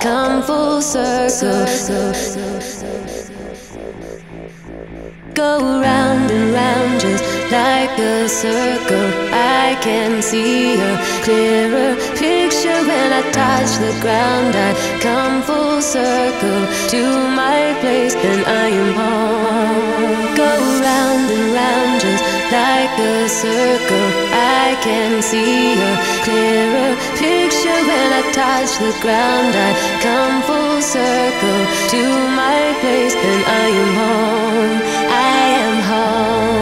come full circle. Go round and round just like a circle. I can see a clearer picture when I touch the ground. I come full circle to my place and I am home. Go round and round just like a circle. I can see a clearer when I touch the ground. I come full circle to my place and I am home. I am home.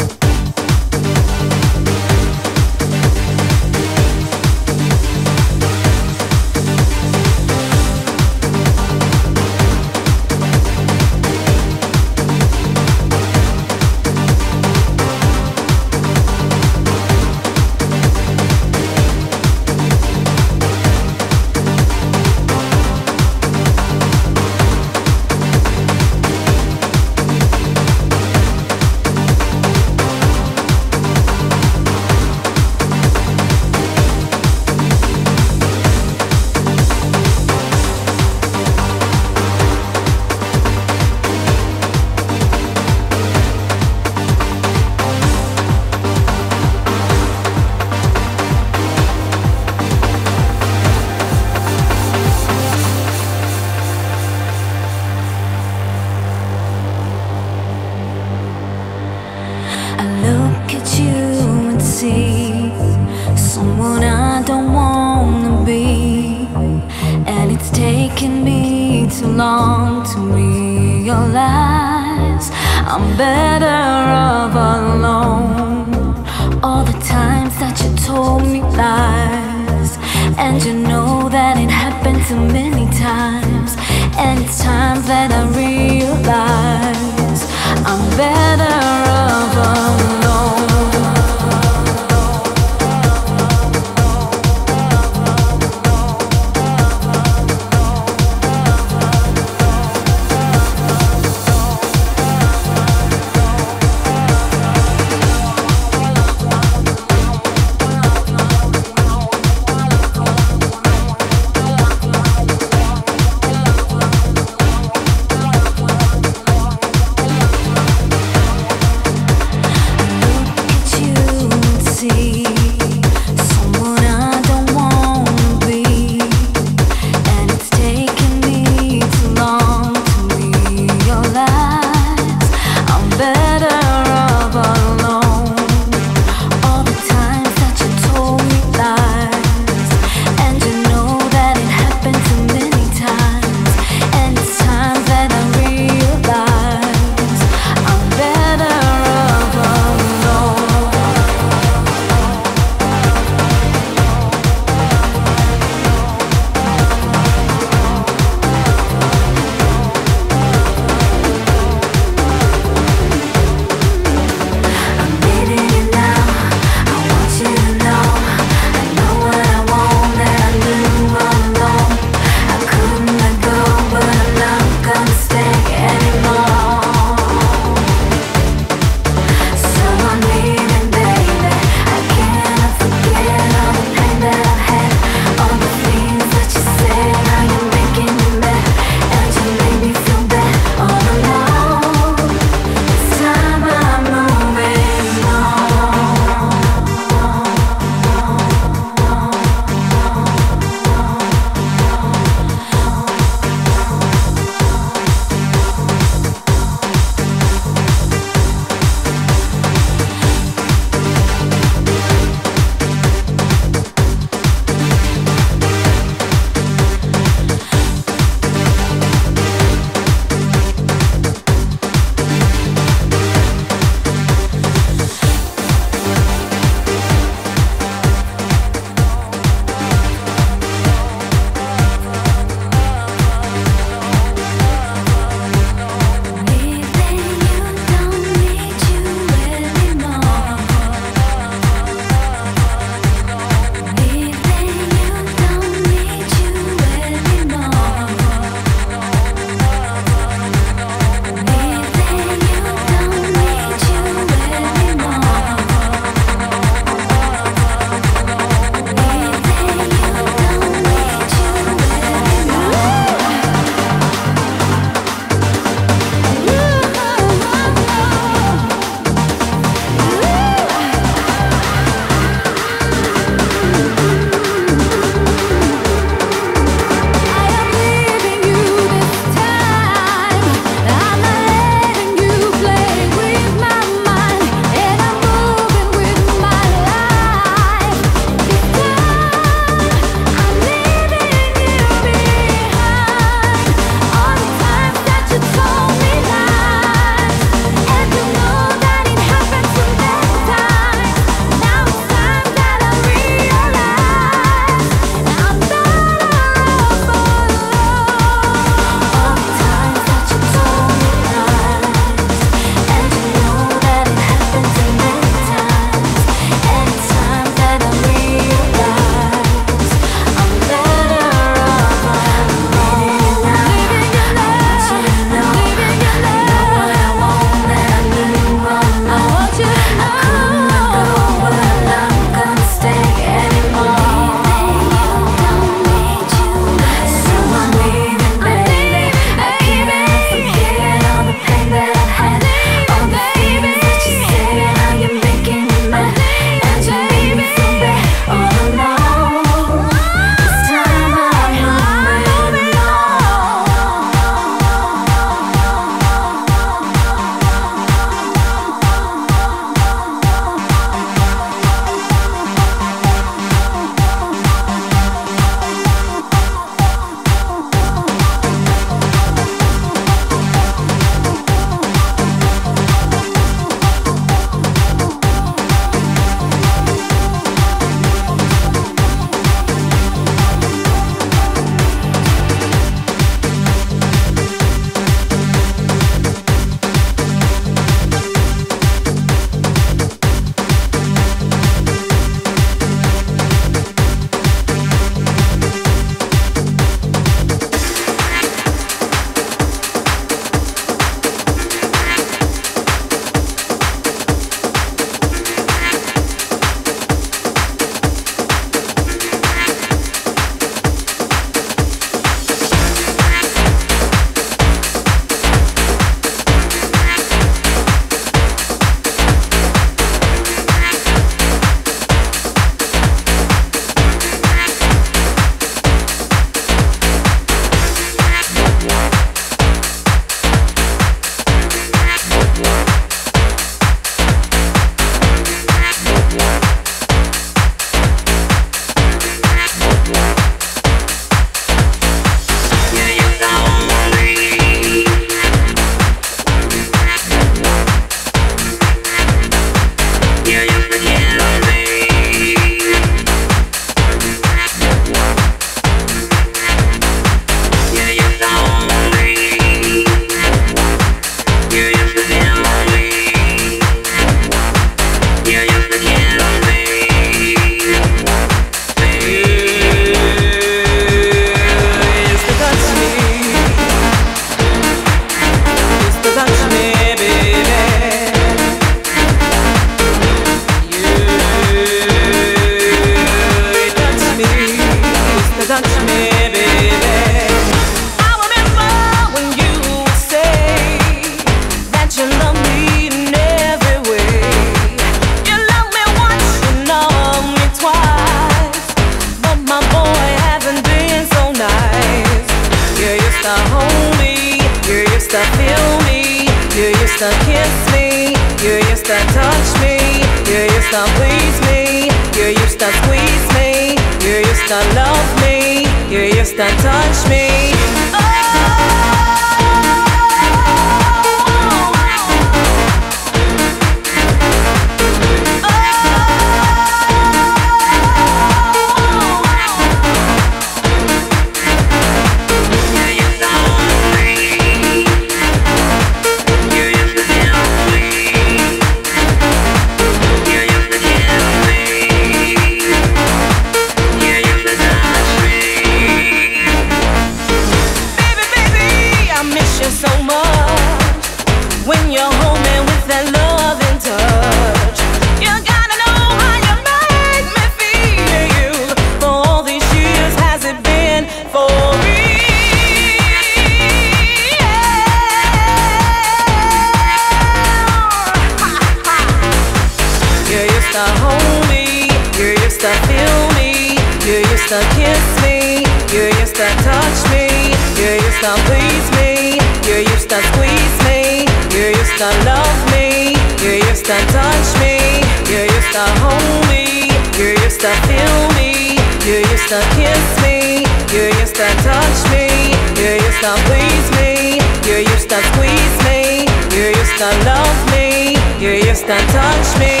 used to kiss me, you used to touch me, you used to please me, you used to squeeze me, you used to love me, you used to touch me.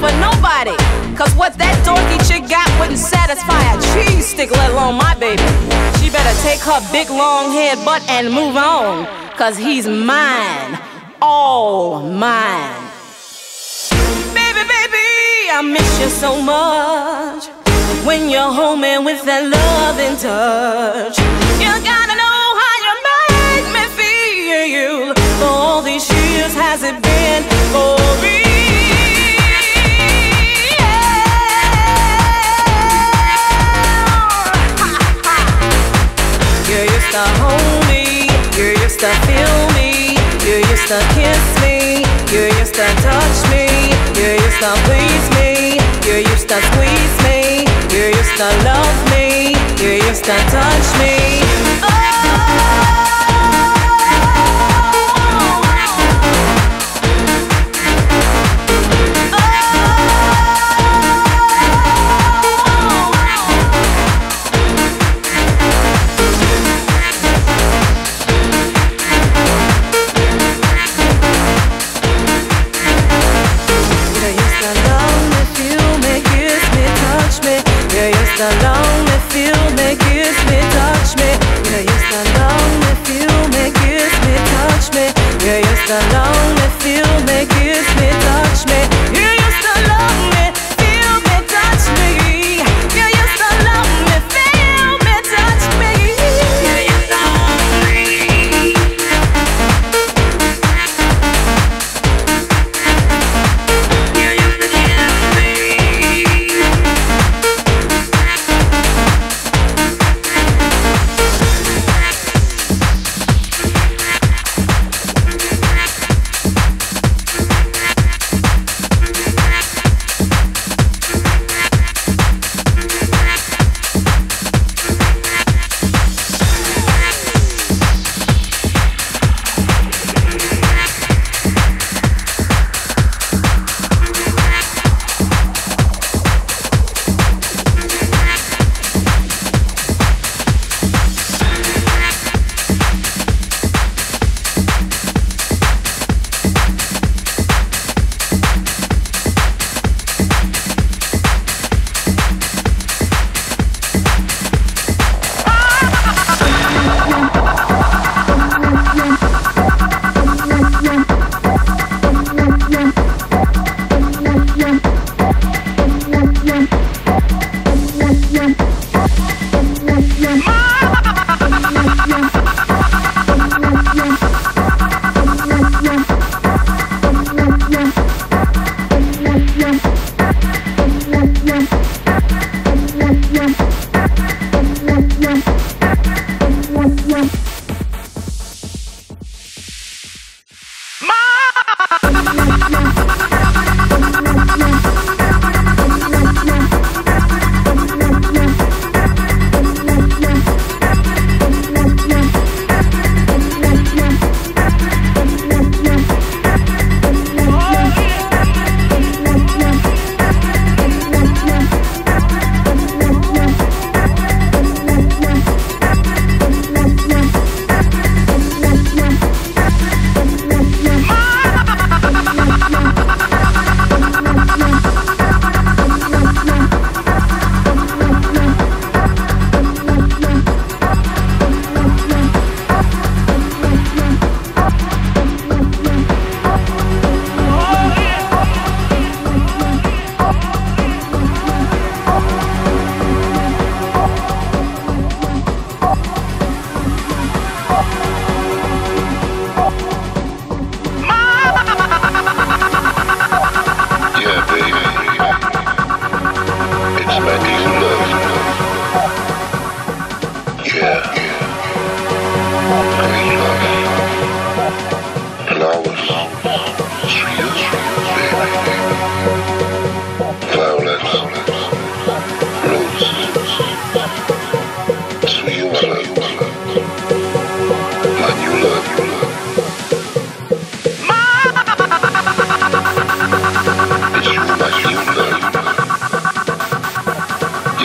for nobody. Cause what that dorky chick got wouldn't satisfy a cheese stick, let alone my baby. She better take her big long head butt and move on. Cause he's mine. All mine. Baby, baby, I miss you so much. When you're home and with that loving touch. You gotta know how you make me feel. For all these years, has it been? Oh, used to kiss me, you used to touch me, you used to please me, you used to squeeze me, you used to love me, you used to touch me. Oh.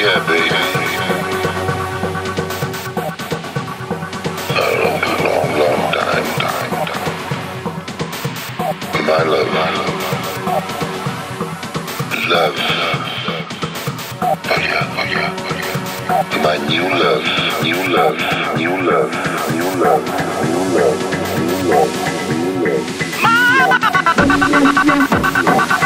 Yeah, baby. A long, long, time, time, time. My love, My new love, new love, new love, new love, new love, new love, new love. Love.